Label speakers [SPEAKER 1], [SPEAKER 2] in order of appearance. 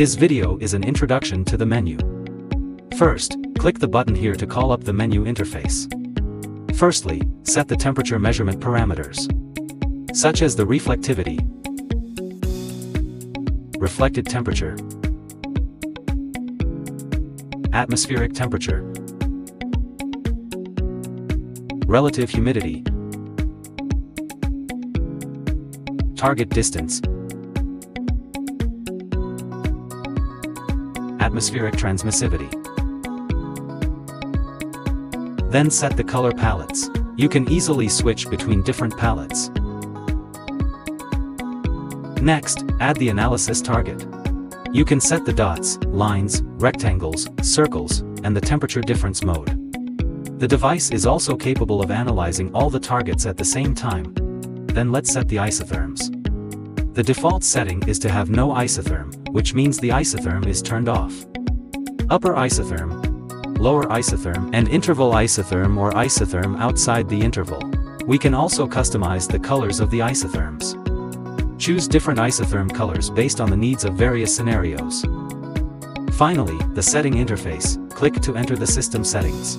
[SPEAKER 1] TIS video is an introduction to the menu. First, click the button here to call up the menu interface. Firstly, set the temperature measurement parameters, such as the reflectivity, reflected temperature, atmospheric temperature, relative humidity, target distance, atmospheric transmissivity. Then set the color palettes. You can easily switch between different palettes. Next, add the analysis target. You can set the dots, lines, rectangles, circles, and the temperature difference mode. The device is also capable of analyzing all the targets at the same time. Then let's set the isotherms. The default setting is to have no isotherm, which means the isotherm is turned off. Upper isotherm, lower isotherm, and interval isotherm or isotherm outside the interval. We can also customize the colors of the isotherms. Choose different isotherm colors based on the needs of various scenarios. Finally, the setting interface, click to enter the system settings.